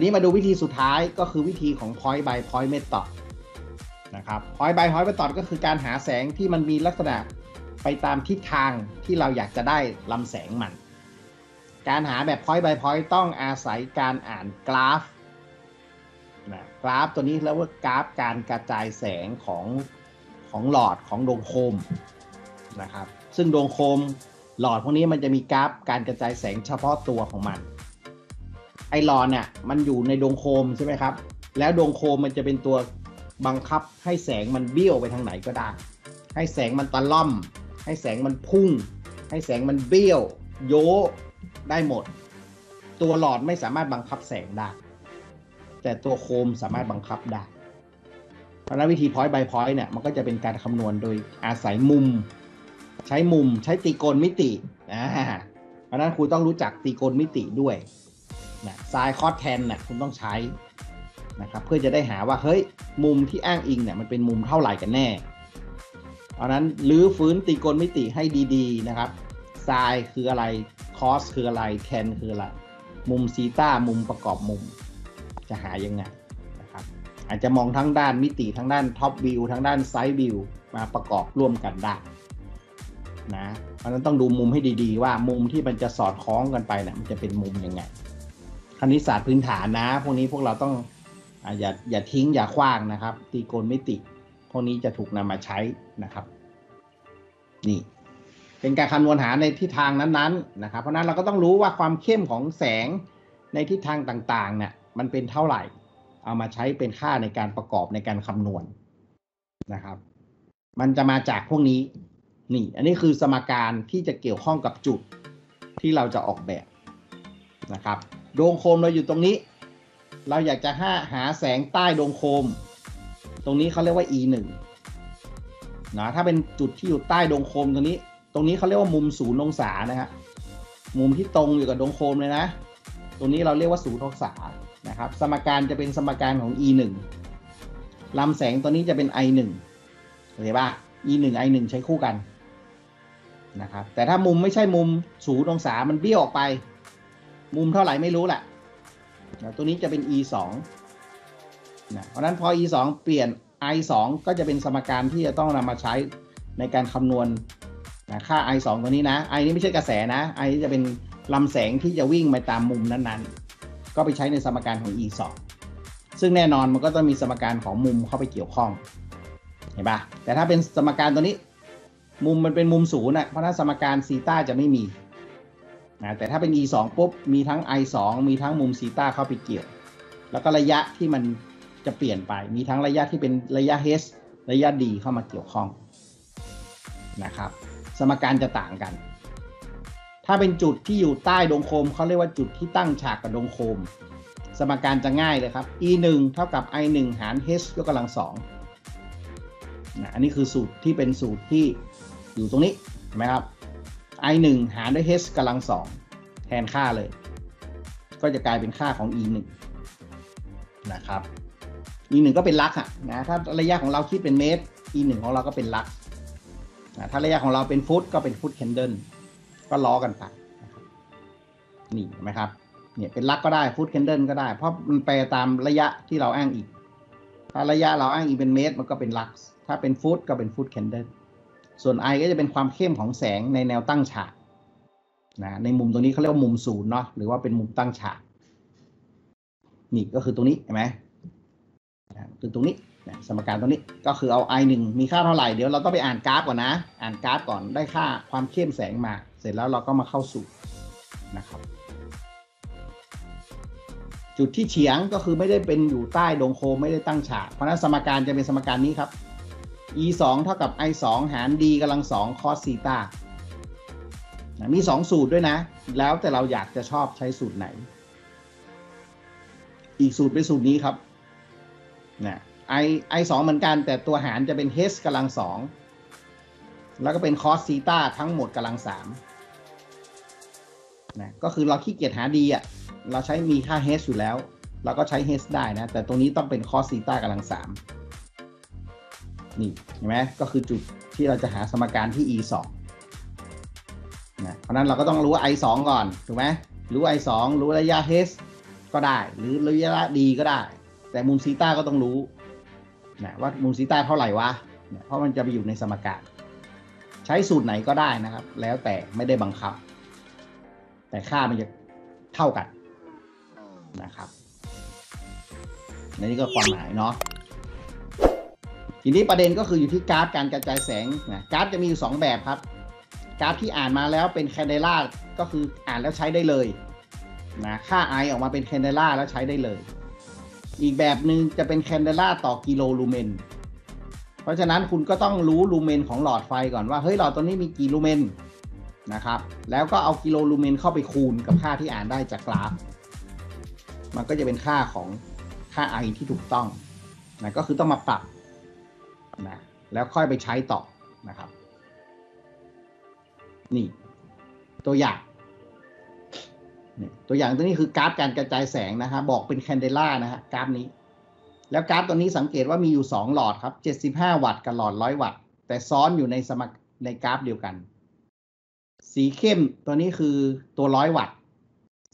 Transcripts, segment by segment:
นนี้มาดูวิธีสุดท้ายก็คือวิธีของ point by point method นะครับ point by point method ก็คือการหาแสงที่มันมีลักษณะไปตามทิศทางที่เราอยากจะได้ลำแสงมัน การหาแบบ point by point ต้องอาศัยการอ่านกราฟนะกราฟตัวนี้เรียกว่ากราฟการกระจายแสงของของหลอดของดวงโคมนะครับ ซึ่งดวงโคมหลอดพวกนี้มันจะมีกราฟการกระจายแสงเฉพาะตัวของมัน ไอหลอดเนี่ยมันอยู่ในดวงโคมใช่ไหมครับ แล้วดวงโคมมันจะเป็นตัวบังคับให้แสงมันเบี้ยวไปทางไหนก็ได้ ให้แสงมันตะล่อม ให้แสงมันพุ่ง ให้แสงมันเบี้ยว โยได้หมด ตัวหลอดไม่สามารถบังคับแสงได้ แต่ตัวโคมสามารถบังคับได้ เพราะนั้นวิธี point by point เนี่ยมันก็จะเป็นการคำนวณโดยอาศัยมุม ใช้มุมใช้ตรีโกณมิติอ่าเพราะนั้นคุณต้องรู้จักตรีโกณมิติด้วย นะ sine cos tan เนี่ยคุณต้องใช้นะครับเพื่อจะได้หาว่าเฮ้ยมุมที่อ้างอิงเนี่ยมันเป็นมุมเท่าไหร่กันแน่เพราะนั้นลื้อฟื้นตรีโกณมิติให้ดีๆนะครับไซน์คืออะไร cos คืออะไร tan คืออะไรมุม theta มุมประกอบมุม จะหายังไงนะครับอาจจะมองทั้งด้านมิติทั้งด้าน top view ทั้งด้าน side viewมาประกอบร่วมกันได้นะเพราะฉะนั้นต้องดูมุมให้ดีๆ ว่ามุมที่มันจะสอดคล้องกันไปเนี่ยมันจะเป็นมุมยังไง คณิตศาสตร์พื้นฐานนะ พวกนี้พวกเราต้องอย่าอย่าทิ้งอย่าขว้างนะครับ ตีโกณมิติ พวกนี้จะถูกนำมาใช้นะครับ นี่ เป็นการคำนวณหาในทิศทางนั้นๆนะครับ เพราะนั้นเราก็ต้องรู้ว่าความเข้มของแสงในทิศทางต่างๆเนี่ยมันเป็นเท่าไหร่ เอามาใช้เป็นค่าในการประกอบในการคำนวณนะครับ มันจะมาจากพวกนี้นี่ อันนี้คือสมการที่จะเกี่ยวข้องกับจุดที่เราจะออกแบบ นะครับ ดวงโคมเราอยู่ตรงนี้ เราอยากจะหาหาแสงใต้ดวงโคม ตรงนี้เขาเรียกว่า e 1นะถ้าเป็นจุดที่อยู่ใต้ดวงโคมตรงนี้ ตรงนี้เขาเรียกว่ามุมศูนย์องศานะครับมุมที่ตรงอยู่กับดวงโคมเลยนะ ตรงนี้เราเรียกว่าศูนย์องศานะครับ สมการจะเป็นสมการของ e 1ลำแสงตัวนี้จะเป็น i 1เข้าใจป่ะ e 1 i 1ใช้คู่กันนะครับแต่ถ้ามุมไม่ใช่มุมศูนย์องศามันเบี้ยวออกไป มุมเท่าไหร่ไม่รู้แหละตัวนี้จะเป็น e 2นะเพราะนั้นพอ e 2เปลี่ยน i 2ก็จะเป็นสมการที่จะต้องนำมาใช้ในการคำนวณนะค่า i 2ตัวนี้นะ i นี้ไม่ใช่กระแสนะ i จะเป็นลำแสงที่จะวิ่งไปตามมุมนั้นๆ ก็ไปใช้ในสมการของ e 2ซึ่งแน่นอนมันก็ต้องมีสมการของมุมเข้าไปเกี่ยวข้องเห็นปะแต่ถ้าเป็นสมการตัวนี้ มุมมันเป็นมุมศูนย์นะเพราะนั้นสมการซีต้าจะไม่มี นะแต่ถ้าเป็น e 2ปุ๊บ มีทั้ง i 2มีทั้งมุมซีต้าเข้าไปเกี่ยว แล้วก็ระยะที่มันจะเปลี่ยนไป มีทั้งระยะที่เป็นระยะ h ระยะ d เข้ามาเกี่ยวข้องนะครับ สมการจะต่างกัน ถ้าเป็นจุดที่อยู่ใต้ดงโคมเขาเรียกว่าจุดที่ตั้งฉากกับดงโคม สมการจะง่ายเลยครับ e 1เท่ากับ i 1หาร h ยกกำลังสองนะอันนี้คือสูตรที่เป็นสูตรที่อยู่ตรงนี้เห็นไหมครับ i 1หารด้วย h กำลังสองแทนค่าเลย ก็จะกลายเป็นค่าของ e 1นะครับ e 1ก็เป็นลักอะนะถ้าระยะของเราคิดเป็นเมตร e 1ของเราก็เป็นลักนะถ้าระยะของเราเป็นฟุตก็เป็นฟุตแคนเดิลก็ล้อกันไปนี่เห็นไหมครับเนี่ยเป็นลักก็ได้ฟุตแคนเดิลก็ได้ เพราะมันแปลตามระยะที่เราอ้างอิงถ้าระยะเราอ้างอิงเป็นเมตร มันก็เป็นลักถ้าเป็นฟุตก็เป็นฟุตแคนเดิล ส่วน i ก็จะเป็นความเข้มของแสงในแนวตั้งฉากนะในมุมตรงนี้เขาเรียกว่ามุมศูนย์เนาะหรือว่าเป็นมุมตั้งฉาก นี่ก็คือตรงนี้เห็นไหมคือตรงนี้สมการตรงนี้ก็คือเอา i 1มีค่าเท่าไหร่เดี๋ยวเราต้องไปอ่านกราฟก่อนนะ อ่านกราฟก่อนได้ค่าความเข้มแสงมา เสร็จแล้วเราก็มาเข้าสู่นะครับ จุดที่เฉียงก็คือไม่ได้เป็นอยู่ใต้ดงโคมไม่ได้ตั้งฉาก เพราะนั้นสมการจะเป็นสมการนี้ครับ e 2เท่ากับ i 2หาร d กำลัง2 cos ซีตามี 2 สูตรด้วยนะ แล้วแต่เราอยากจะชอบใช้สูตรไหน อีกสูตรเป็นสูตรนี้ครับนะ i i 2เหมือนกัน แต่ตัวหารจะเป็น h กำลัง2แล้วก็เป็น cos ซีตาทั้งหมดกำลัง3นะก็คือเราขี้เกียจหาดีอะ เราใช้มีค่า h อยู่แล้ว เราก็ใช้ h ได้นะ แต่ตรงนี้ต้องเป็น cos ซีตากำลังสาม นี่เห็นไหมก็คือจุดที่เราจะหาสมการที่ e 2นะเพราะนั้นเราก็ต้องรู้ว่า i 2ก่อนถูกไหมรู้ i 2รู้ระยะ h ก็ได้ หรือระยะ d ก็ได้ แต่มุมซีต้าก็ต้องรู้นะว่ามุมซีต้าเท่าไหร่วะเนี่ยเพราะมันจะไปอยู่ในสมการ ใช้สูตรไหนก็ได้นะครับ แล้วแต่ไม่ได้บังคับ แต่ค่ามันจะเท่ากันนะครับในนี้ก็ความหมายเนาะ ทีนี้ประเด็นก็คืออยู่ที่กราฟการกระจายแสงนะกราฟจะมีอยู่ 2 แบบครับกราฟที่อ่านมาแล้วเป็น candela ก็คืออ่านแล้วใช้ได้เลยนะค่า I อออกมาเป็นแคนเดล่าแล้วใช้ได้เลย อีกแบบหนึ่งจะเป็น candela ต่อ kilolumen เพราะฉะนั้นคุณก็ต้องรู้ลูเมนของหลอดไฟก่อนว่าเฮ้ยหลอดตัวนี้มีกี่ลูเมนนะครับ แล้วก็เอา kilolumen เข้าไปคูณกับค่าที่อ่านได้จากกราฟ มันก็จะเป็นค่าของค่า I ที่ถูกต้องนะก็คือต้องมาปรับ นะแล้วค่อยไปใช้ต่อนะครับ นี่ ตัวอย่างนี่ตัวอย่างตัวนี้คือ กราฟการกระจายแสงนะฮะบอกเป็นแคนเดล่านะฮะกราฟนี้ แล้วกราฟตัวนี้สังเกตว่ามีอยู่ 2 หลอดครับ 75 วัตต์กับหลอด 100 วัตต์ แต่ซ้อนอยู่ในสมในกราฟเดียวกัน สีเข้มตัวนี้คือตัว 100 วัตต์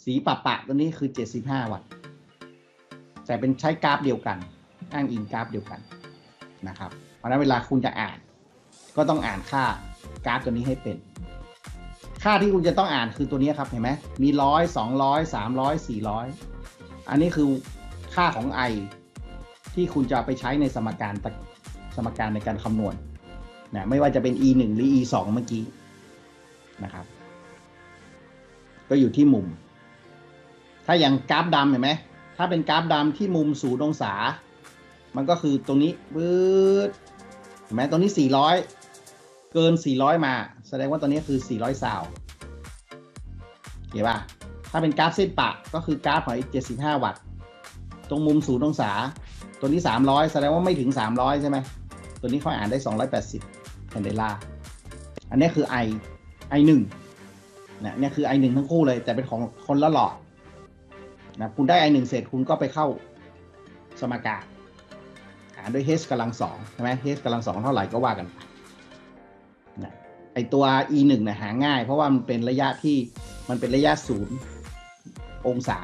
สีปะปะตัวนี้คือ 75 วัตต์ แต่เป็นใช้กราฟเดียวกัน อ้างอิงกราฟเดียวกันนะครับเพราะนั้นเวลาคุณจะอ่าน ก็ต้องอ่านค่ากราฟตัวนี้ให้เป็น ค่าที่คุณจะต้องอ่านคือตัวนี้ครับเห็นไหมมีร้อยสองร้อยสามร้อยสี่ร้อยอันนี้คือค่าของ i ที่คุณจะไปใช้ในสมการตะสมการในการคำนวณนะไม่ว่าจะเป็น e 1หรือ e 2เมื่อกี้นะครับ ก็อยู่ที่มุม ถ้าอย่างกราฟดำเห็นไหมถ้าเป็นกราฟดำที่มุมศูนย์องศา มันก็คือตรงนี้ปื๊ด เห็นไหมตรงนี้ 400 เกิน 400 มา แสดงว่าตัวนี้คือ 400ซาวเห็นปะถ้าเป็นกราฟเส้นปะก็คือกราฟของ75 วัตต์ ตรงมุมศูนย์องศา ตัวนี้ 300 แสดงว่าไม่ถึง 300 ใช่ไหม ตัวนี้เขาอ่านได้ 280แคนเดล่า อันนี้คือ i i 1นะเนี่ยคือ i 1ทั้งคู่เลย แต่เป็นของคนละหลอดนะคุณได้ i 1เสร็จคุณก็ไปเข้าสมการารด้วย h กำลังสองใช่ไหม h กำลังสองเท่าไหร่ก็ว่ากันไปนะไอตัว e 1เนี่ยหาง่าย เพราะว่ามันเป็นระยะที่มันเป็นระยะศูนย์องศา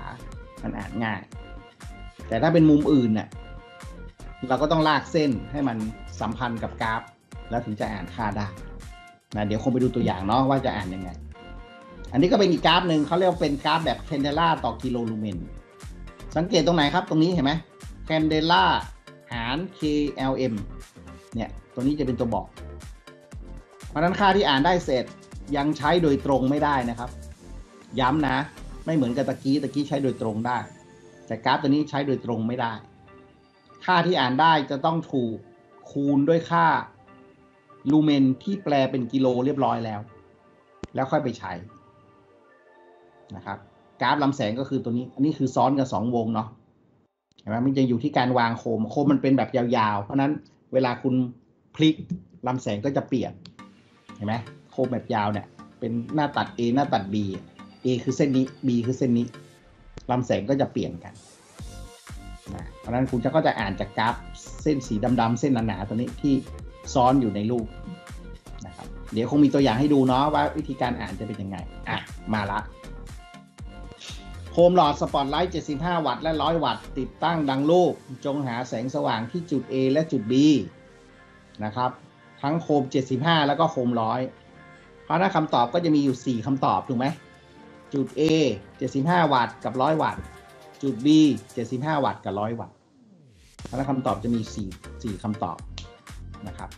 มันอ่านง่าย แต่ถ้าเป็นมุมอื่นเนี่ยเราก็ต้องลากเส้นให้มันสัมพันธ์กับกราฟ แล้วถึงจะอ่านค่าได้นะเดี๋ยวคงไปดูตัวอย่างเนาะว่าจะอ่านยังไง อันนี้ก็เป็นอีกกราฟหนึ่งเขาเรียกว่าเป็นกราฟแบบ candela ต่อ kilolumen สังเกตตรงไหนครับตรงนี้เห็นไหม candela หาร KLM เนี่ย ตัวนี้จะเป็นตัวบอก เพราะนั้นค่าที่อ่านได้เสร็จยังใช้โดยตรงไม่ได้นะครับ ย้ำนะ ไม่เหมือนกับตะกี้ตะกี้ใช้โดยตรงได้ แต่กราฟตัวนี้ใช้โดยตรงไม่ได้ ค่าที่อ่านได้จะต้องถูกคูณด้วยค่าลูเมนที่แปลเป็นกิโลเรียบร้อยแล้ว แล้วค่อยไปใช้นะครับกราฟลำแสงก็คือตัวนี้ อันนี้คือซ้อนกันสองวงเนาะ เห็นไหมมันจะอยู่ที่การวางโคม โคมมันเป็นแบบยาวๆ เพราะนั้นเวลาคุณพลิกลำแสงก็จะเปลี่ยนเห็นไหมโคมแบบยาวเนี่ย เป็นหน้าตัด A หน้าตัด B A คือเส้นนี้ B คือเส้นนี้ลำแสงก็จะเปลี่ยนกันนะเพราะนั้นคุณจะก็จะอ่านจากกราฟเส้นสีดำๆเส้นหนาๆตัวนี้ที่ซ้อนอยู่ในรูปนะครับเดี๋ยวคงมีตัวอย่างให้ดูเนาะว่าวิธีการอ่านจะเป็นยังไงอะมาละ โคมหลอดสปอตไลท์ 75 วัตต์และ 100 วัตต์ ติดตั้งดังรูปจงหาแสงสว่างที่จุด A และจุด B นะครับ ทั้งโคม 75 แล้วก็โคม 100 เพราะถ้าคำตอบก็จะมีอยู่ 4 คำตอบ ถูกไหม จุด A 75 วัตต์กับ 100 วัตต์ จุด B 75 วัตต์กับ 100 วัตต์ เพราะถ้าคำตอบจะมี 4 4คำตอบนะครับ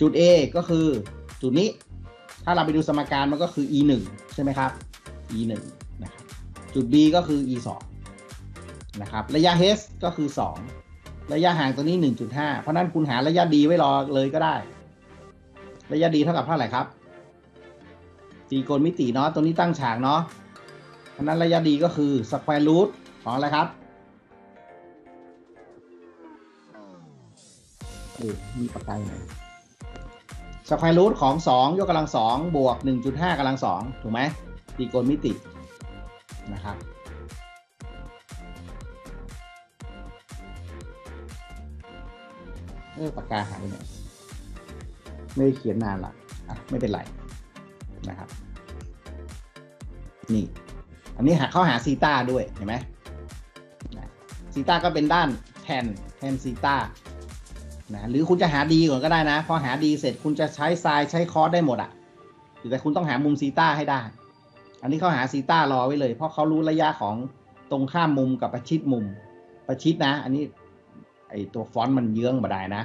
จุด A ก็คือจุดนี้ ถ้าเราไปดูสมการมันก็คือ e 1 ใช่ไหมครับ e 1นะครับ จุด B ก็คือ e 2นะครับระยะ h ก็คือ 2 ระยะห่างตัวนี้ 1.5 เพราะนั้นคุณหาระยะ d ไว้รอเลยก็ได้ ระยะ d เท่ากับเท่าไหร่ครับตรีโกณมิติเนาะตัวนี้ตั้งฉากเนาะเพราะนั้นระยะ d ก็คือ square root ของอะไรครับเออมีปากกาไหน square root ของ 2 ยกกำลัง 2 บวก 1.5กำลัง 2 ถูกไหมตรีโกณมิติ นะครับเออปากกาหายไปไหนไม่ได้เขียนนานละอะไม่เป็นไรนะครับ นี่ อันนี้หาเข้าหาซีตาด้วยเห็นไหมซีตาก็เป็นด้านแทนแทนซีตานะหรือคุณจะหาดีก่อนก็ได้นะ พอหาดีเสร็จคุณจะใช้ไซน์ใช้คอร์สได้หมดอะ่ะแต่คุณต้องหามุมซีตาให้ได้ อันนี้เขาหาซีตารอไว้เลย เพราะเขารู้ระยะของตรงข้ามมุมกับประชิดมุม ประชิดนะ อันนี้ไอตัวฟอนต์มันเยื้องมาได้นะ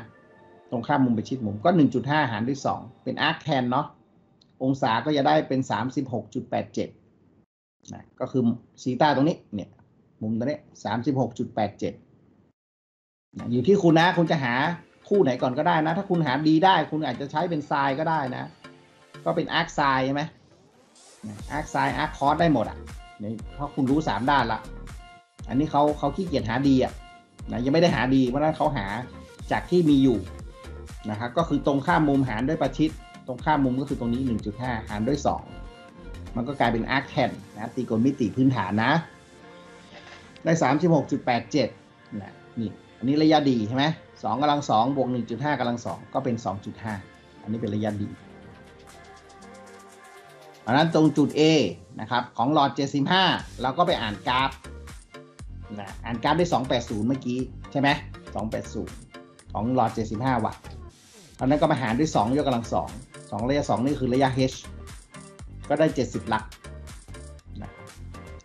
ตรงข้ามมุมประชิดมุมก็ 1.5 หารด้วย2เป็นอาร์คแทนเนาะองศาก็จะได้เป็น 36.87นะก็คือซีตาตรงนี้เนี่ยมุมตรงนี้ 36.87นะอยู่ที่คุณนะ คุณจะหาคู่ไหนก่อนก็ได้นะ ถ้าคุณหา D ได้ คุณอาจจะใช้เป็นไซน์ก็ได้นะ ก็เป็น arc sine ใช่ไหม arc sine arc cos ได้หมดอะนี่เพราะคุณรู้สามด้านละ อันนี้เขาเขาขี้เกียจหา D อะนะยังไม่ได้หา D เพราะนั้นเขาหาจากที่มีอยู่นะครับก็คือตรงข้ามมุมหารด้วยประชิด ตรงข้ามมุมก็คือตรงนี้ 1.5 หารด้วย 2 มันก็กลายเป็น arc tan นะตรีโกณมิติพื้นฐานนะ ได้ 36.87นะนี่อันนี้ระยะดีใช่ไหมสองกำลังสองบวก1.5กำลังสองก็เป็น 2.5 อันนี้เป็นระยะดี ราะนั้นตรงจุด A นะครับของหลอด 75 เราก็ไปอ่านกราฟนะอ่านกราฟได้ 280 เมื่อกี้ ใช่ไหม280 ของหลอด 75 วัตต์อันนั้นก็มาหารด้วย 2 ยกกำลัง 2 2 ระยะ 2 นี่คือระยะ h ก็ได้ 70ลักนะ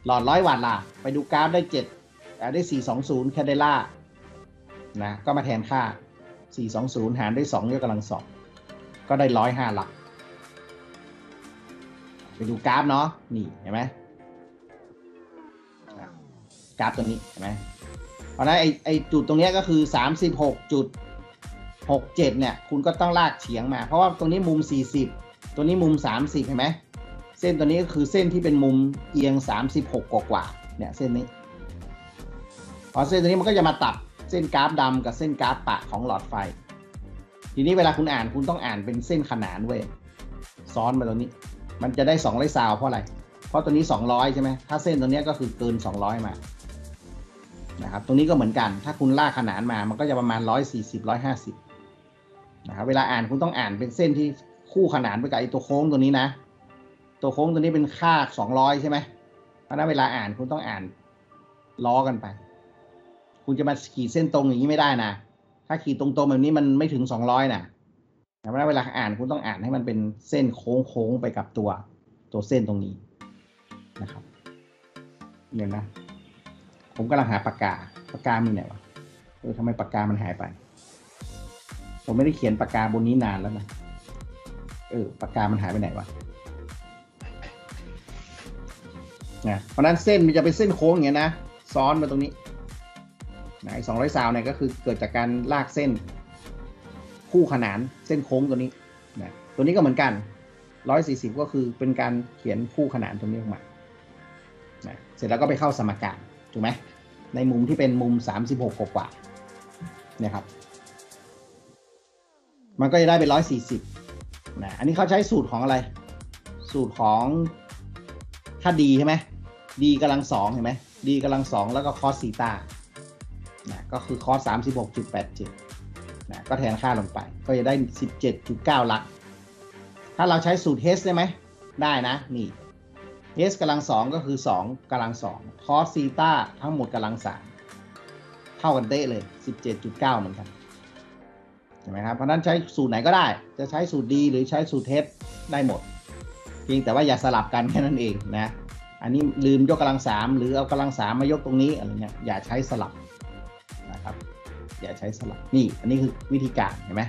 หลอด 100 วัตต์ล่ะ ไปดูกราฟได้ 7 ได้ 420 แคเดล่านะก็มาแทนค่า 420 หารด้วย 2 ยกกำลัง 2 ก็ได้ 105ลัก ไปดูกราฟเนาะนี่เห็นไหมกราฟตัวนี้เห็นไหมเพราะนั้นไอไอจุดตรงนี้ก็คือ 36จุด67เนี่ย คุณก็ต้องลากเฉียงมา เพราะว่าตรงนี้มุม 40 ตัวนี้มุม 30เห็นไหมเส้นตัวนี้ก็คือเส้นที่เป็นมุมเอียง 36 กว่ากว่าเนี่ยเส้นนี้พอเส้นตัวนี้มันก็จะมาตัดเส้นกราฟดำกับเส้นกราฟปะของหลอดไฟ ทีนี้เวลาคุณอ่านคุณต้องอ่านเป็นเส้นขนานเว้ยซ้อนมาตรงนี้ มันจะได้2ร้อยซาวเพราะอะไร เพราะตัวนี้200ใช่ไหมถ้าเส้นตัวนี้ก็คือเกิน200มานะครับตรงนี้ก็เหมือนกัน ถ้าคุณลากขนานมา มันก็จะประมาณ140 150นะครับเวลาอ่านคุณต้องอ่านเป็นเส้นที่คู่ขนานไปกับไอ้ตัวโค้งตัวนี้นะ ตัวโค้งตัวนี้เป็นค่า200ใช่ไหมเพราะนั้นเวลาอ่านคุณต้องอ่านล้อกันไป คุณจะมาขีดเส้นตรงอย่างนี้ไม่ได้นะ ถ้าขีดตรงๆแบบนี้มันไม่ถึง200นะ เพราะนั้นเวลาอ่านคุณต้องอ่านให้มันเป็นเส้นโค้งๆไปกับตัวตัวเส้นตรงนี้นะครับเดี๋ยวนะ ผมกำลังหาปากกาปากกามีไหนวะเออทำไมปากกามันหายไป ผมไม่ได้เขียนปากกาบนนี้นานแล้วนะเออปากกามันหายไปไหนวะนะเพราะนั้นเส้นมันจะเป็นเส้นโค้งอย่างเงี้นะ ซ้อนมาตรงนี้นะไอ้สองร้อยซาวเนี่ยก็คือเกิดจากการลากเส้น คู่ขนานเส้นโค้งตัวนี้นะตัวนี้ก็เหมือนกันร้อยสี่สิบก็คือเป็นการเขียนคู่ขนานตรงนี้ออกมานะเสร็จแล้วก็ไปเข้าสมการถูกไหมในมุมที่เป็นมุม 36 กว่าเนี่ยครับ มันก็จะได้เป็น 140นะอันนี้เขาใช้สูตรของอะไร สูตรของถ้าดีใช่ไหมดีกำลังสองเห็นไหมดีกำลังสองแล้วก็คอสซีตานะก็คือคอส36.87 นะก็แทนค่าลงไป ก็จะได้ 17.9ลัก ถ้าเราใช้สูตรเฮสได้ไหม ได้นะนี่ s กำลังสองก็คือ 2กำลังสองคอสซีตาทั้งหมดกำลังสามเท่ากันเด้เลย 17.9 เหมือนกันเห็นไหมครับเพราะนั้นใช้สูตรไหนก็ได้ จะใช้สูตรดีหรือใช้สูตรเทสได้หมด เพียงแต่ว่าอย่าสลับกันแค่นั้นเองนะ อันนี้ลืมยกกำลังสามหรือเอากำลังสามมายกตรงนี้อะไรเงี้ยอย่าใช้สลับ อย่าใช้สลับนี่ อันนี้คือวิธีการเห็นไหม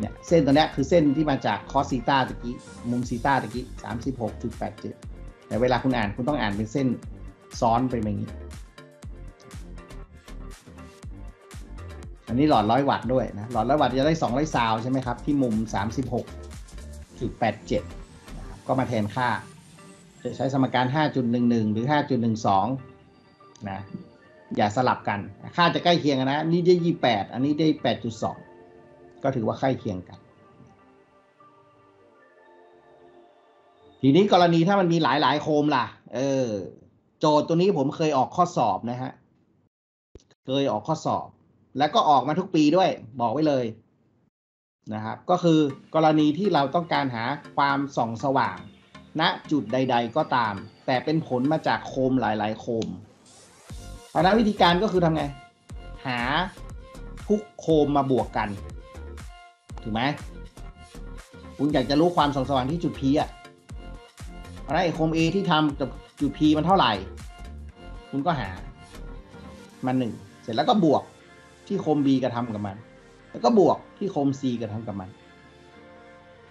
เนี่ยเส้นตัวนี้คือเส้นที่มาจากคอสซีตาตะกี้มุมซีตาตะกี้สามสิบหกจุดแปดเจ็ดแต่เวลาคุณอ่านคุณต้องอ่านเป็นเส้นซ้อนไปแบบนี้ อันนี้หลอดร้อยวัตต์ด้วยนะ หลอดร้อยวัตต์จะได้สองร้อยซาวใช่ไหมครับ ที่มุมสามสิบหกจุดแปดเจ็ดนะครับก็มาแทนค่า จะใช้สมการห้าจุดหนึ่งหนึ่งหรือห้าจุดหนึ่งสองนะ อย่าสลับกัน ค่าจะใกล้เคียงกันนะ นี่ได้ยี่แปดอันนี้ได้แปดจุดสองก็ถือว่าใกล้เคียงกัน ทีนี้กรณีถ้ามันมีหลายหลายโคมล่ะ เออ โจทย์ตัวนี้ผมเคยออกข้อสอบนะฮะ เคยออกข้อสอบ แล้วก็ออกมาทุกปีด้วย บอกไว้เลยนะครับ ก็คือกรณีที่เราต้องการหาความส่องสว่างณจุดใด ๆ ก็ตาม แต่เป็นผลมาจากโคมหลาย ๆ โคม เพราะฉะนั้นวิธีการก็คือทำไง หาทุกโคมมาบวกกัน ถูกไหมคุณอยากจะรู้ความส่องสว่างที่จุด P อะเพราะฉะไอ้โคม A ที่ทำกับจุด P มันเท่าไหร่ คุณก็หามันหนึ่งเสร็จแล้วก็บวกที่โคม B กระทำกับมัน แล้วก็บวกที่โคม C กระทำกับมัน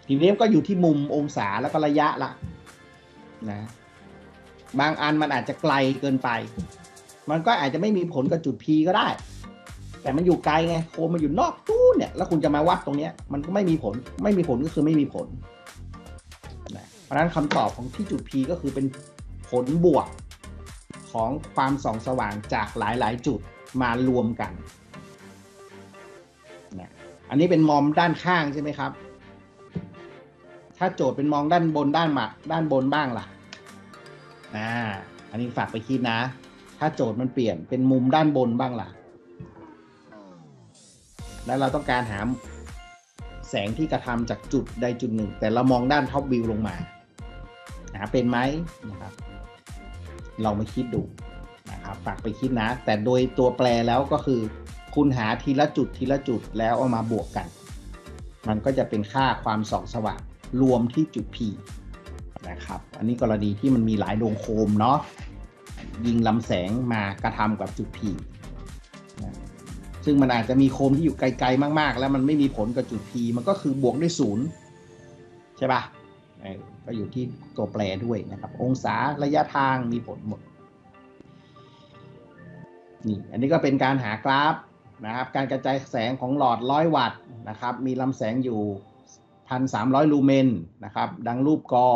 ทีนี้ก็อยู่ที่มุมองศาแล้วก็ระยะละนะ บางอันมันอาจจะไกลเกินไป มันก็อาจจะไม่มีผลกับจุด P ก็ได้ แต่มันอยู่ไกลไงโคมมันอยู่นอกตู้เนี่ย แล้วคุณจะมาวัดตรงเนี้ย มันก็ไม่มีผล ไม่มีผลก็คือไม่มีผลนะเพราะนั้นคำตอบของที่จุด P ก็คือเป็นผลบวกของความส่องสว่างจากหลายๆ จุดมารวมกันนะอันนี้เป็นมอมด้านข้างใช่ไหมครับ ถ้าโจทย์เป็นมองด้านบนด้านมาด้านบนบ้างล่ะอ่าอันนี้ฝากไปคิดนะ ถ้าโจทย์มันเปลี่ยนเป็นมุมด้านบนบ้างล่ะ แล้วเราต้องการหาแสงที่กระทำจากจุดใดจุดหนึ่ง แต่เรามองด้านท็อปวิวลงมาหาเป็นไหมนะครับ เรามาคิดดูนะครับฝากไปคิดนะ แต่โดยตัวแปรแล้วก็คือ คุณหาทีละจุดทีละจุดแล้วเอามาบวกกัน มันก็จะเป็นค่าความส่องสว่างรวมที่จุด P นะครับ อันนี้กรณีที่มันมีหลายดวงโคมเนาะ ยิงลำแสงมากระทำกับจุด P นะซึ่งมันอาจจะมีโคมที่อยู่ไกลๆมาก ๆ แล้วมันไม่มีผลกับจุด P มันก็คือบวกด้วยศูนย์ใช่ปะเออก็อยู่ที่ตัวแปรด้วยนะครับ องศาระยะทางมีผลหมดนี่อันนี้ก็เป็นการหากราฟนะครับ การกระจายแสงของหลอดร้อยวัตต์นะครับ มีลำแสงอยู่ 1,300 ลูเมนนะครับ ดังรูปกอ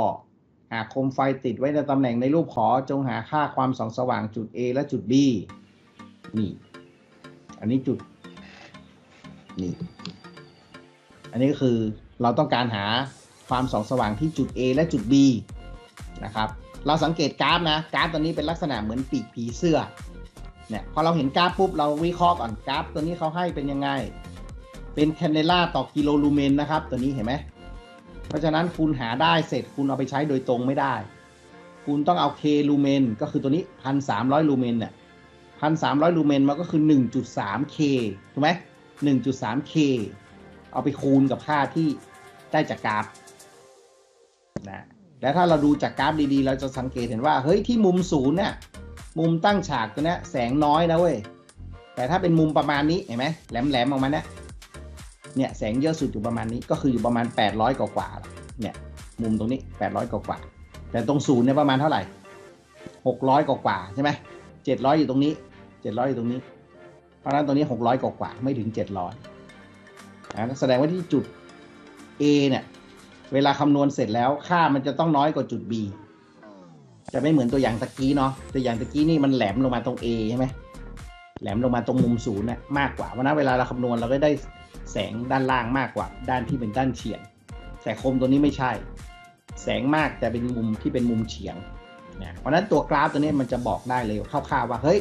หากโคมไฟติดไว้ในตำแหน่งในรูปขอจงหาค่าความส่องสว่างจุด A และจุด B นี่ อันนี้จุด นี่ อันนี้ก็คือเราต้องการหาความส่องสว่างที่จุด A และจุด B นะครับ เราสังเกตกราฟนะ กราฟตัวนี้เป็นลักษณะเหมือนปีกผีเสื้อ เนี่ย พอเราเห็นกราฟปุ๊บเราวิเคราะห์ก่อนกราฟ ตัวนี้เขาให้เป็นยังไง เป็น candela ต่อ kilolumen นะครับ ตัวนี้เห็นไหม เพราะฉะนั้นคุณหาได้เสร็จคุณเอาไปใช้โดยตรงไม่ได้ คุณต้องเอา K ลูเมนก็คือตัวนี้1,300ลูเมนเนี่ย1,300ลูเมนมันก็คือ 1.3K ถูกไหม 1.3K เคเอาไปคูณกับค่าที่ได้จากกราฟนะแล้วถ้าเราดูจากกราฟดีๆ เราจะสังเกตเห็นว่า เฮ้ย ที่มุมศูนย์เนี่ย มุมตั้งฉากตัวนี้แสงน้อยนะเว้ย แต่ถ้าเป็นมุมประมาณนี้ เห็นไหมแหลมๆออกมาเนี่ย เนี่ยแสงเยอะสุดอยู่ประมาณนี้ก็คืออยู่ประมาณ 800 กว่ากว่าๆเนี่ยมุมตรงนี้ 800 กว่ากว่าๆแต่ตรงศูนย์เนี่ยประมาณเท่าไหร่ 600 กว่ากว่าๆใช่ไหม700 อยู่ตรงนี้ 700 อยู่ตรงนี้ เพราะฉะนั้นตรงนี้ 600 กว่ากว่าๆไม่ถึง 700นะแสดงว่าที่จุด A เนี่ยเวลาคำนวณเสร็จแล้วค่ามันจะต้องน้อยกว่าจุด B จะไม่เหมือนตัวอย่างตะกี้เนาะตัวอย่างตะกี้นี่มันแหลมลงมาตรง A ใช่ไหมแหลมลงมาตรงมุมศูนย์เนี่ยมากกว่าเพราะนั้นเวลาเราคำนวณเราก็ได้ แสงด้านล่างมากกว่า ด้านที่เป็นด้านเฉียง แต่คมตัวนี้ไม่ใช่ แสงมากแต่เป็นมุมที่เป็นมุมเฉียงนะเพราะนั้นตัวกราฟตัวนี้มันจะบอกได้เลยคร่าวๆว่าเฮ้ย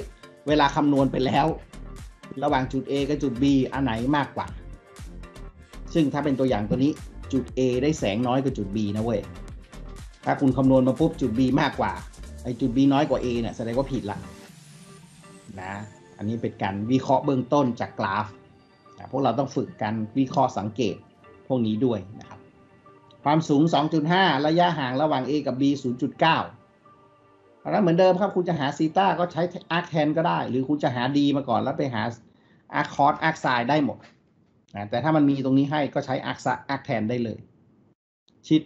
เวลาคำนวณไปแล้ว ระหว่างจุด A กับจุด B อันไหนมากกว่า ซึ่งถ้าเป็นตัวอย่างตัวนี้จุด A ได้แสงน้อยกว่าจุด B นะเว้ยถ้าคุณคำนวณมาปุ๊บจุด B มากกว่าไอ้จุด B น้อยกว่า A เนี่ยแสดงว่าผิดละนะอันนี้เป็นการวิเคราะห์เบื้องต้นจากกราฟ พวกเราต้องฝึกการวิเคราะห์สังเกตพวกนี้ด้วยนะครับ ความสูง 2.5 ระยะห่างระหว่าง A กับ B 0.9แล้วเหมือนเดิมครับคุณจะหาซีตาก็ใช้arc tan ก็ได้ หรือคุณจะหา D มาก่อนแล้วไปหา arc cos arc sine ได้หมดนะแต่ถ้ามันมีตรงนี้ให้ก็ใช้ arc arc tan ได้เลย ชิด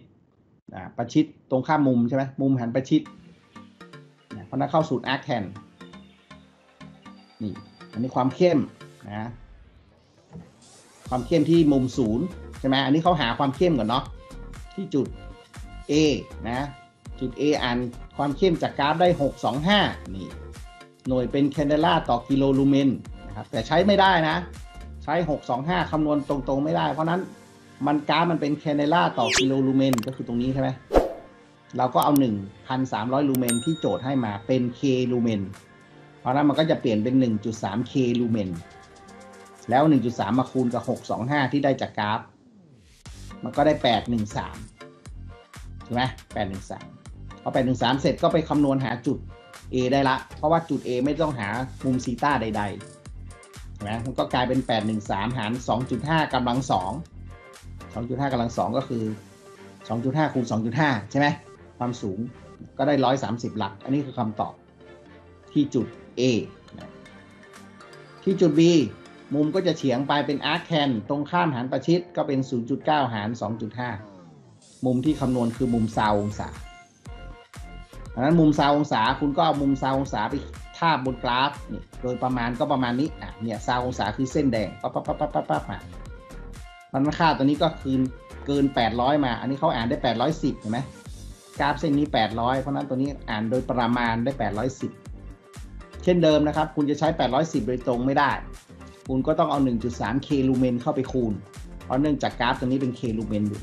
นะประชิดตรงข้ามมุมใช่ไหมมุมหารประชิดนะเพราะนั้นเข้าสูตร arc tan นี่อันนี้ความเข้มนะ ความเข้มที่มุมศูนย์ใช่ไหมอันนี้เขาหาความเข้มก่อนเนาะที่จุด A นะจุด A อ่านความเข้มจากกราฟได้ 625 นี่ หน่วยเป็น candela ต่อ kilolumen นะครับแต่ใช้ไม่ได้นะ ใช้ 625 คำนวณตรงๆไม่ได้ เพราะนั้นมันกราฟมันเป็น candela ต่อ kilolumen ก็คือตรงนี้ใช่ไหมเราก็เอา 1,300 ลูเมนที่โจทย์ให้มาเป็น K ลูเมนเพราะนั้นมันก็จะเปลี่ยนเป็น 1.3 K lumen แล้ว 1.3 มาคูณกับ 625 ที่ได้จากกราฟ มันก็ได้ 813 ถูกไหม813 พอ 813 เสร็จก็ไปคำนวณหาจุด A ได้ละ เพราะว่าจุด A ไม่ต้องหามุมซีต้าใดๆเห็นไหมมันก็กลายเป็น 813 หาร 2.5กำลัง 2 2.5กำลัง 2 ก็คือ 2.5คูณ2.5 ใช่ไหม ความสูงก็ได้ 130 หลัก อันนี้คือคำตอบที่จุด A นะที่จุด B มุมก็จะเฉียงไปเป็นอาร์คแคนตรงข้ามหารประชิดก็เป็น 0.9 หาร 2.5 มุมที่คำนวณคือมุมซาวองศาดังนั้นมุมซาวองศาคุณก็เอามุมซาวองศาไปทาบบนกราฟนี่โดยประมาณก็ประมาณนี้อะเนี่ยซาวองศาคือเส้นแดงปั๊บปั๊บปั๊บปั๊บปั๊บปั๊บมามันค่าตัวนี้ก็คือเกิน 800 มา อันนี้เขาอ่านได้ 810เห็นไหมกราฟเส้นนี้ 800 เพราะนั้นตัวนี้อ่านโดยประมาณได้ 810 เช่นเดิมนะครับ คุณจะใช้ 810 โดยตรงไม่ได้ คุณก็ต้องเอา 1.3 k ลูเมนเข้าไปคูณ เพราะเนื่องจากกราฟตัวนี้เป็น k ลูเมนอยู่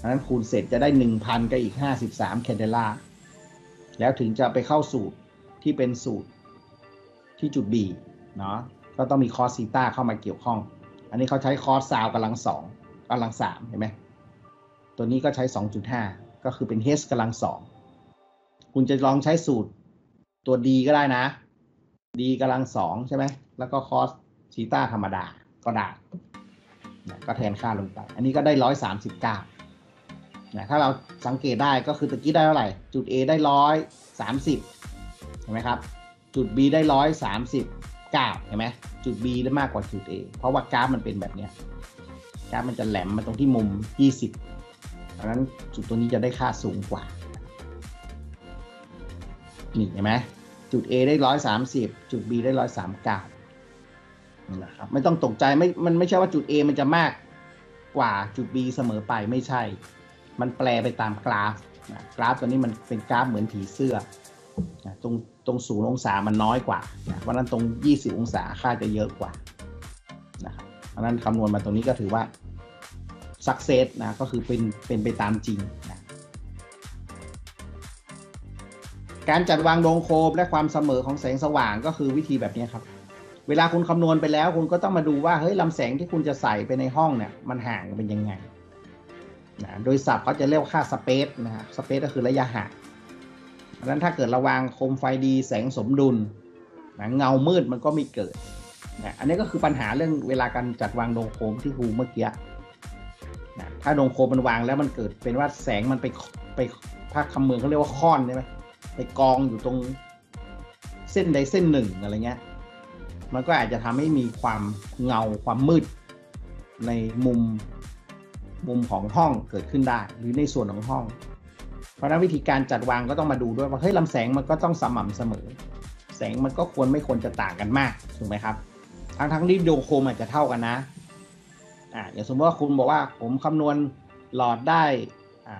ดังนั้นคูณเสร็จจะได้ 1,000 กับอีก 53 candela แล้วถึงจะไปเข้าสูตรที่เป็นสูตรที่จุด B เนาะ ก็ต้องมี cos theta เข้ามาเกี่ยวข้อง อันนี้เขาใช้ cos theta กำลังสองกำลังสามเห็นไหม ตัวนี้ก็ใช้ 2.5 ก็คือเป็น h กำลังสอง คุณจะลองใช้สูตรตัว d ก็ได้นะ d กำลังสองใช่ไหม แล้วก็คอสซีต้าธรรมดาก็ได้นะก็แทนค่าลงไป อันนี้ก็ได้139นะถ้าเราสังเกตได้ก็คือตะกี้ได้เท่าไหร่ จุด A ได้130เห็นไหมครับ จุด B ได้139เก้าเห็นไหมจุด B ได้มากกว่าจุด A เพราะว่ากราฟมันเป็นแบบเนี้ยกราฟมันจะแหลมมาตรงที่มุม20ดังนั้นจุดตัวนี้จะได้ค่าสูงกว่านี่เห็นไหม จุด A ได้130จุด B ได้139นะครับไม่ต้องตกใจไม่ มันไม่ใช่ว่าจุด A มันจะมากกว่าจุด B เสมอไปไม่ใช่ มันแปลไปตามกราฟนะกราฟตัวนี้มันเป็นกราฟเหมือนผีเสื้อนะตรงตรงศูนย์องศามันน้อยกว่านะเพราะนั้นตรง 20 องศาค่าจะเยอะกว่านะครับเพราะนั้นคำนวณมาตรงนี้ก็ถือว่า success นะก็คือเป็นเป็นไปตามจริงนะ การจัดวางดวงโคมและความเสมอของแสงสว่างก็คือวิธีแบบนี้ครับ เวลาคุณคำนวณไปแล้ว คุณก็ต้องมาดูว่าเฮ้ยลำแสงที่คุณจะใส่ไปในห้องเนี่ยมันห่างเป็นยังไงนะโดยศัพท์เขาจะเรียกค่าสเปซนะฮะสเปซก็คือระยะห่างดังนั้นถ้าเกิดระวางโคมไฟดี แสงสมดุลนะเงามืดมันก็ไม่เกิดนะอันนี้ก็คือปัญหาเรื่องเวลาการจัดวางดวงโคมที่ครูเมื่อกี้นะถ้าดวงโคมมันวางแล้วมันเกิดเป็นว่าแสงมันไปไปภาคคำเมืองเขาเรียกว่าค่อนใช่ไหม ไปกองอยู่ตรงเส้นใดเส้นหนึ่งอะไรเงี้ย มันก็อาจจะทำให้มีความเงาความมืด ในมุมมุมของห้องเกิดขึ้นได้ หรือในส่วนของห้อง เพราะนั้นวิธีการจัดวางก็ต้องมาดูด้วยว่าเฮ้ยลำแสงมันก็ต้องสม่ำเสมอ แสงมันก็ควรไม่ควรจะต่างกันมากถูกไหมครับทั้งทั้งที่ดวงโคมอาจจะเท่ากันนะอ่าอย่างสมมติว่าคุณบอกว่าผมคำนวณหลอดได้อ่า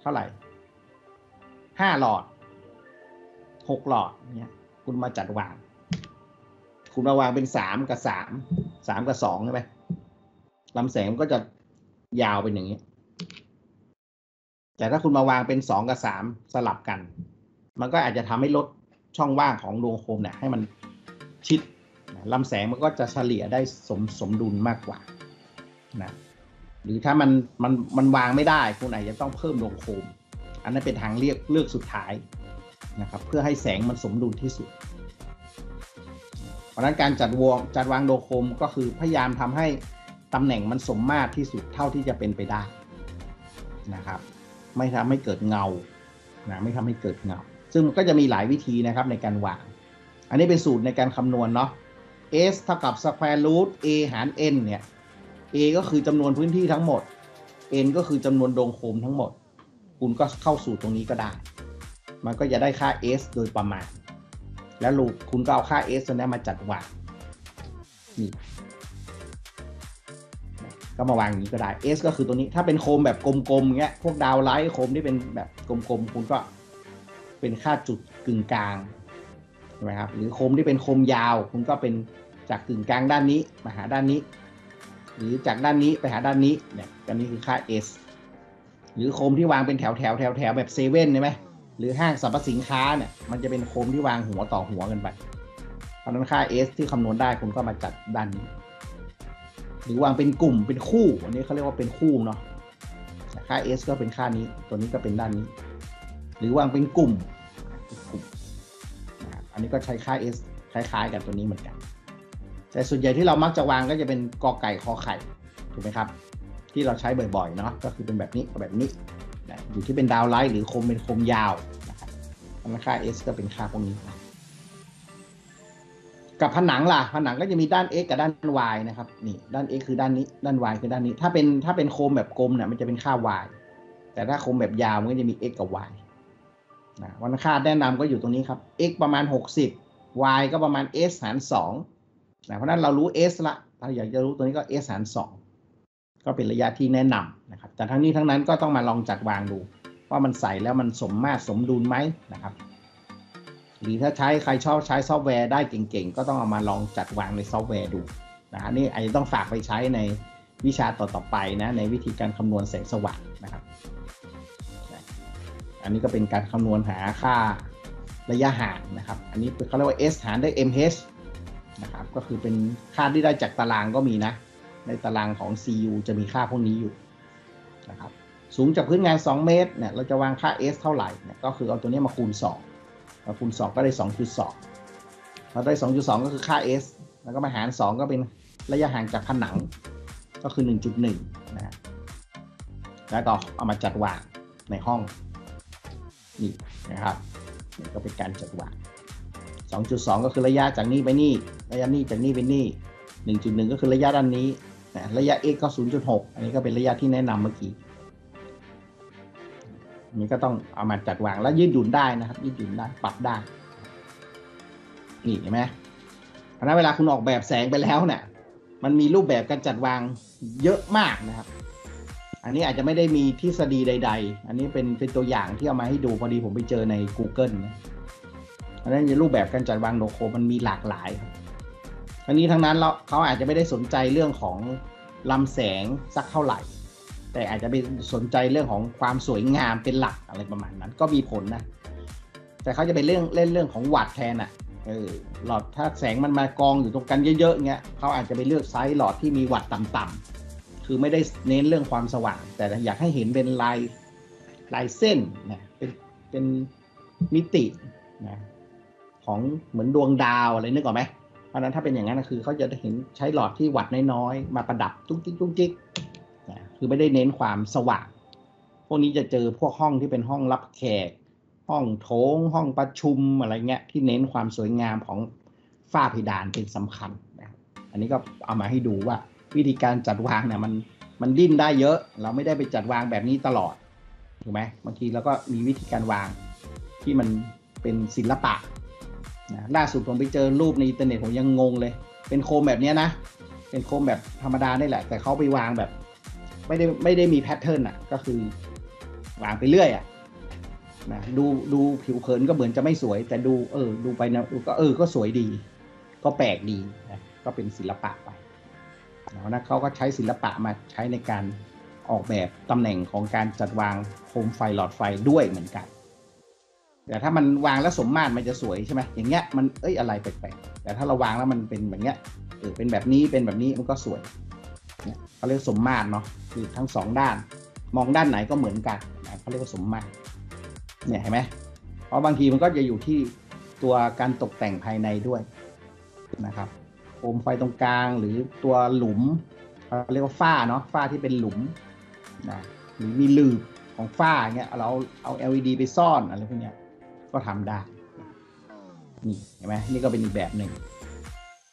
เท่าไหร่ ห้าหลอดหกหลอดเนี่ยคุณมาจัดวาง คุณมาวางเป็นสามกับสามสามกับสองใช่ไหมลำแสงมันก็จะยาวเป็นอย่างนี้ แต่ถ้าคุณมาวางเป็นสองกับสามสลับกัน มันก็อาจจะทำให้ลดช่องว่างของดวงโคมเนี่ยให้มันชิดลำแสงมันก็จะเฉลี่ยได้สมสมดุลมากกว่านะหรือถ้ามันมันมันวางไม่ได้ คุณอาจจะต้องเพิ่มดวงโคม อันนั้นเป็นทางเลือกเลือกสุดท้ายนะครับเพื่อให้แสงมันสมดุลที่สุด เพราะนั้นการจัดวงจัดวางโดโคมก็คือพยายามทำให้ตำแหน่งมันสมมาตรที่สุดเท่าที่จะเป็นไปได้นะครับ ไม่ทำให้เกิดเงานะไม่ทำให้เกิดเงา ซึ่งก็จะมีหลายวิธีนะครับในการวาง อันนี้เป็นสูตรในการคำนวณเนาะ s เท่ากับ square root a หาร n เนี่ย a ก็คือจำนวนพื้นที่ทั้งหมด n ก็คือจำนวนโดงโคมทั้งหมด คุณก็เข้าสู่ตรงนี้ก็ได้ มันก็จะได้ค่า s โดยประมาณ แล้วลูกคุณก็เอาค่า s ตัวนี้มาจัดวางนี่ก็มาวางอย่างนี้ก็ได้ s ก็คือตัวนี้ถ้าเป็นโคมแบบกลมๆเงี้ยพวกดาวไลท์โคมที่เป็นแบบกลมๆคุณก็เป็นค่าจุดกึ่งกลางใช่ไหมครับหรือโคมที่เป็นโคมยาว คุณก็เป็นจากกึ่งกลางด้านนี้มาหาด้านนี้ หรือจากด้านนี้ไปหาด้านนี้เนี่ยอันนี้คือค่า s หรือโคมที่วางเป็นแถวแถวแถวแถวแบบเซเว่นใช่ไหมหรือห้างสรรพสินค้าเนี่ยมันจะเป็นโคมที่วางหัวต่อหัวกันไปเพราะนั้นค่า S ที่คำนวณได้คุณก็มาจัดด้านนี้ หรือวางเป็นกลุ่มเป็นคู่ อันนี้เขาเรียกว่าเป็นคู่เนาะค่า S ก็เป็นค่านี้ ตัวนี้ก็เป็นด้านนี้ หรือวางเป็นกลุ่มกลุ่มอันนี้ก็ใช้ค่า S คล้ายๆ กับตัวนี้เหมือนกัน แต่ส่วนใหญ่ที่เรามักจะวางก็จะเป็นกอไก่คอไข่ถูกไหมครับ ที่เราใช้บ่อยๆเนาะก็คือเป็นแบบนี้แบบนี้นะอยู่ที่เป็นดาวไลท์หรือคมเป็นคมยาวนะครับค่า S ก็เป็นค่าพวกนี้นะกับผนังล่ะผนังก็จะมีด้าน x กับด้าน y นะครับนี่ด้าน x คือด้านนี้ด้าน y คือด้านนี้ ถ้าเป็นถ้าเป็นโคมแบบกลมเนี่ยมันจะเป็นค่า y แต่ถ้าโคมแบบยาวมันก็จะมี x กับ y นะวันค่าแนะนำก็อยู่ตรงนี้ครับ x ประมาณ 60 y ก็ประมาณ s หาร2นะเพราะนั้นเรารู้ s ละถ้าอยากจะรู้ตัวนี้ก็ s หาร2 ก็เป็นระยะที่แนะนำนะครับ แต่ทั้งนี้ทั้งนั้นก็ต้องมาลองจัดวางดู ว่ามันใส่แล้วมันสมมาตรสมดุลไหมนะครับ หรือถ้าใช้ใครชอบใช้ซอฟต์แวร์ได้เก่งๆ ก็ต้องเอามาลองจัดวางในซอฟต์แวร์ดูนะอันนี้อาจจะต้องฝากไปใช้ในวิชาต่อๆไปนะในวิธีการคำนวณแสงสว่างนะครับ อันนี้ก็เป็นการคำนวณหาค่าระยะห่างนะครับ อันนี้เขาเรียกว่า s หารด้วย mh นะครับ ก็คือเป็นค่าที่ได้จากตารางก็มีนะ ในตารางของ CU จะมีค่าพวกนี้อยู่นะครับสูงจากพื้นงาน 2 เมตรเนี่ยเราจะวางค่า s เท่าไหร่เนี่ยก็คือเอาตัวนี้มาคูณ2มาคูณ 2 ก็ได้ 2.2พอได้ 2.2 ก็คือค่า s แล้วก็มาหาร 2 ก็เป็นระยะห่างจากผนังก็คือ 1.1นะฮะแล้วก็เอามาจัดวางในห้องนี่นะครับนี่ก็เป็นการจัดวาง 2.2 ก็คือระยะจากนี้ไปนี่ ระยะนี้จากนี่ไปนี่ 1.1 ก็คือระยะด้านนี้ นะระยะ x ก็ 0.6 อันนี้ก็เป็นระยะที่แนะนำเมื่อกี้อันนี้ก็ต้องเอามาจัดวางแล้วยืดหยุ่นได้นะครับ ยืดหยุ่นได้ปรับได้นี่เห็นไหมเพราะนั้นเวลาคุณออกแบบแสงไปแล้วเนี่ยมันมีรูปแบบการจัดวางเยอะมากนะครับ อันนี้อาจจะไม่ได้มีทฤษฎีใด ๆ อันนี้เป็นเป็นตัวอย่างที่เอามาให้ดูพอดีผมไปเจอใน Google นะอันนั้นรูปแบบการจัดวางโลโคมันมีหลากหลายครับ ทั้งนี้ทั้งนั้นเราเขาอาจจะไม่ได้สนใจเรื่องของลำแสงสักเท่าไหร่ แต่อาจจะไปสนใจเรื่องของความสวยงามเป็นหลักอะไรประมาณนั้น ก็มีผลนะ แต่เขาจะไปเรื่องเล่นเรื่องของวัดแทนอะเออหลอดถ้าแสงมันมากองอยู่ตรงกันเยอะๆเงี้ยเขาอาจจะไปเลือกไซส์หลอดที่มีวัดต่ำๆคือไม่ได้เน้นเรื่องความสว่าง แต่อยากให้เห็นเป็นลายลายเส้นนะเป็นเป็นมิตินะของเหมือนดวงดาวอะไรนึกออกไหม เพราะนั้นถ้าเป็นอย่างนั้นคือเขาจะเห็นใช้หลอดที่วัดน้อยๆมาประดับจุ๊กจิ๊กจุ๊กจิ๊กคือไม่ได้เน้นความสว่าง พวกนี้จะเจอพวกห้องที่เป็นห้องรับแขก ห้องโถง ห้องประชุมอะไรเงี้ยที่เน้นความสวยงามของฝ้าเพดานเป็นสำคัญนะอันนี้ก็เอามาให้ดูว่าวิธีการจัดวางเนี่ยมันมันดิ้นได้เยอะ เราไม่ได้ไปจัดวางแบบนี้ตลอดถูกไหมบางทีเราก็มีวิธีการวางที่มันเป็นศิลปะ นะล่าสุดผมไปเจอรูปในอินเทอร์เน็ตผมยังงงเลย เป็นโคมแบบนี้นะ เป็นโคมแบบธรรมดาได้แหละ แต่เขาไปวางแบบ ไม่ได้ไม่ได้มี pattern อะ ก็คือวางไปเรื่อยอะนะดูดูผิวเผินก็เหมือนจะไม่สวย แต่ดูเออ ดูไปนะก็เออก็สวยดี ก็แปลกดีนะก็เป็นศิลปะไปนะเขาก็ใช้ศิลปะมาใช้ในการออกแบบตำแหน่งของการจัดวางโคมไฟหลอดไฟด้วยเหมือนกัน แต่ถ้ามันวางแล้วสมมาตรมันจะสวยใช่ไหมอย่างเงี้ยมันเอ้ยอะไรแปลกๆแต่ถ้าเราวางแล้วมันเป็นแบบเงี้ยเออเป็นแบบนี้เป็นแบบนี้มันก็สวยเนี่ยเขาเรียกสมมาตรเนาะคือทั้งสองด้าน มองด้านไหนก็เหมือนกันนะเขาเรียกว่าสมมาตรเนี่ยเห็นไหมเพราะบางทีมันก็จะอยู่ที่ตัวการตกแต่งภายในด้วยนะครับโคมไฟตรงกลางหรือตัวหลุมเขาเรียกว่าฝ้าเนาะฝ้าที่เป็นหลุมนะหรือมีหลืบของฝ้าเงี้ยเราเอา LED ไปซ่อนอะไรพวกเนี้ย ก็ทำได้ นี่เห็นไหมนี่ก็เป็นอีกแบบหนึ่ง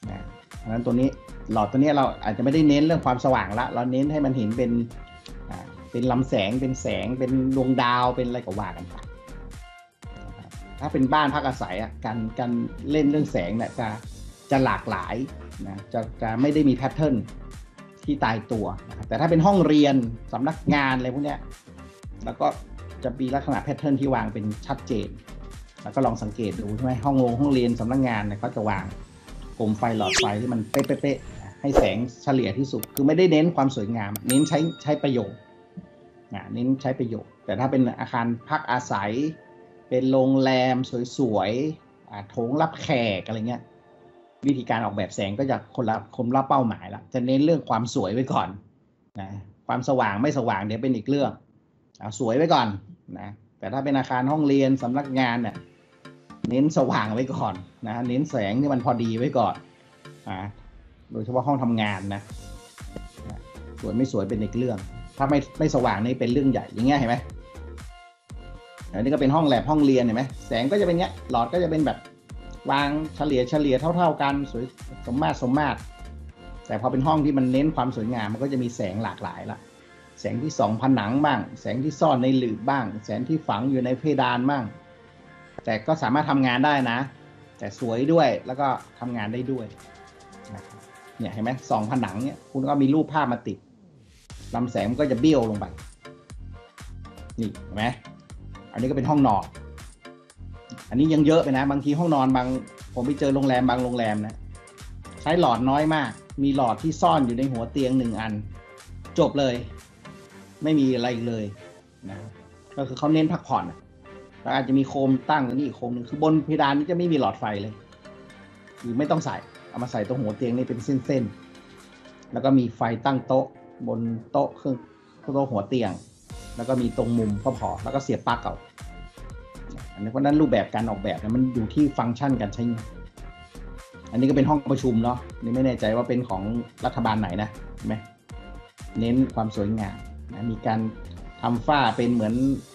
นะเพราะฉะนั้นตัวนี้หลอดตัวนี้เราอาจจะไม่ได้เน้นเรื่องความสว่างละเราเน้นให้มันเห็นเป็นเป็นลำแสงเป็นแสงเป็นดวงดาวเป็นอะไรก็ว่ากันไปถ้าเป็นบ้านพักอาศัยอะการการเล่นเรื่องแสงเนี่ยจะจะหลากหลายนะจะจะไม่ได้มี pattern ที่ตายตัวนะครับแต่ถ้าเป็นห้องเรียนสำนักงานอะไรพวกเนี้ยแล้วก็จะมีลักษณะ pattern ที่วางเป็นชัดเจน แล้วก็ลองสังเกตดูใช่ไหมห้องโรงห้องเรียนสำนักงานเนี่ยเขาจะวางโคมไฟหลอดไฟที่มันเป๊ะๆให้แสงเฉลี่ยที่สุด คือไม่ได้เน้นความสวยงาม เน้นใช้ใช้ประโยชน์นะเน้นใช้ประโยชน์ แต่ถ้าเป็นอาคารพักอาศัย เป็นโรงแรมสวยๆโถงรับแขกอะไรเงี้ยวิธีการออกแบบแสงก็จะคนละคนละเป้าหมายละจะเน้นเรื่องความสวยไว้ก่อนนะความสว่างไม่สว่างเดี๋ยวเป็นอีกเรื่องเอาสวยไว้ก่อนนะแต่ถ้าเป็นอาคารห้องเรียนสำนักงานเนี่ย เน้นสว่างไว้ก่อนนะเน้นแสงที่มันพอดีไว้ก่อนอ่าโดยเฉพาะห้องทำงานนะสวยไม่สวยเป็นอีกเรื่อง ถ้าไม่ไม่สว่างนี่เป็นเรื่องใหญ่อย่างเงี้ยเห็นไหมอันนี้ก็เป็นห้องแลบห้องเรียนเห็นไหมแสงก็จะเป็นเงี้ยหลอดก็จะเป็นแบบวางเฉลี่ยเฉลี่ยเท่า ๆกันสวยสมมาตรสมมาตร แต่พอเป็นห้องที่มันเน้นความสวยงามมันก็จะมีแสงหลากหลายละแสงที่สองผนังบ้าง แสงที่ซ่อนในหลืบบ้าง แสงที่ฝังอยู่ในเพดานบ้าง แต่ก็สามารถทำงานได้นะ แต่สวยด้วยแล้วก็ทำงานได้ด้วยนะครับเนี่ยเห็นไหมสองผนังเนี่ยคุณก็มีรูปภาพมาติดลำแสงมันก็จะเบี้ยวลงไป นี่เห็นไหมอันนี้ก็เป็นห้องนอน อันนี้ยังเยอะไปนะ บางทีห้องนอนบาง ผมไปเจอโรงแรมบางโรงแรมนะ ใช้หลอดน้อยมาก มีหลอดที่ซ่อนอยู่ในหัวเตียงหนึ่งอัน จบเลย ไม่มีอะไรเลยนะ ก็คือเขาเน้นพักผ่อนอะ แล้วอาจจะมีโคมตั้งนี้อีกโคมหนึ่งคือบนเพดานนี้จะไม่มีหลอดไฟเลยหรือไม่ต้องใส่เอามาใส่ตรงหัวเตียงนี่เป็นเส้นๆแล้วก็มีไฟตั้งโต๊ะบนโต๊ะเครื่องโต๊ะหัวเตียง แล้วก็มีตรงมุมก็พอแล้วก็เสียบปลั๊กเอาอันนี้เพราะนั้นรูปแบบการออกแบบนี่มันอยู่ที่ฟังก์ชันการใช้งานอันนี้ก็เป็นห้องประชุมเนาะนี่ไม่แน่ใจว่าเป็นของรัฐบาลไหนนะเห็นไหมเน้นความสวยงามนะมีการ ทำฝ้าเป็นเหมือน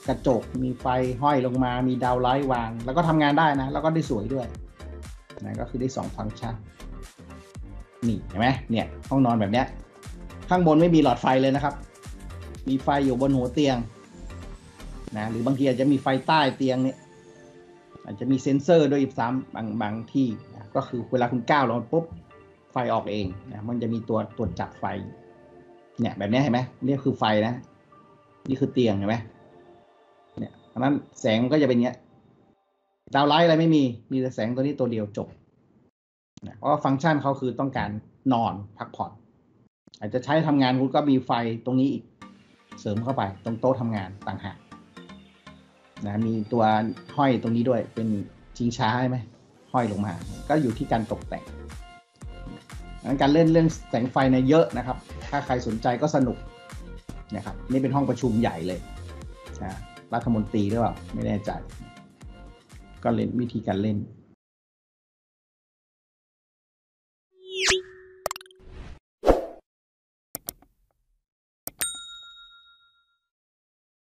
กระจก มีไฟห้อยลงมา มีดาวไลท์วาง แล้วก็ทำงานได้นะ แล้วก็ได้สวยด้วยนะก็คือได้สองฟังก์ชันนี่เห็นไหมเนี่ยห้องนอนแบบเนี้ยข้างบนไม่มีหลอดไฟเลยนะครับ มีไฟอยู่บนหัวเตียงนะหรือบางทีอาจจะมีไฟใต้เตียงเนี่ยอาจจะมีเซ็นเซอร์ด้วยซ้ำบางบางที่นะก็คือเวลาคุณก้าวลงปุ๊บไฟออกเองนะมันจะมีตัวตรวจจับไฟเนี่ยแบบนี้เห็นไหมนี่คือไฟนะ นี่คือเตียงเห็นไหมเนี่ยเพราะนั้นแสงมันก็จะเป็นเงี้ย ดาวไลท์อะไรไม่มี มีแต่แสงตัวนี้ตัวเดียวจบนะเพราะฟังก์ชันเขาคือต้องการนอนพักผ่อน อาจจะใช้ทำงานคุณก็มีไฟตรงนี้อีก เสริมเข้าไปตรงโต๊ะทำงานต่างหากนะมีตัวห้อยตรงนี้ด้วยเป็นชิงช้าใช่ไหมห้อยลงมา ก็อยู่ที่การตกแต่งการเล่นเรื่องแสงไฟเนี่ยเยอะนะครับ ถ้าใครสนใจก็สนุก นะครับนี่เป็นห้องประชุมใหญ่เลยนะรัฐมนตรีหรือเปล่าไม่แน่ใจ ก็เล่นวิธีการเล่น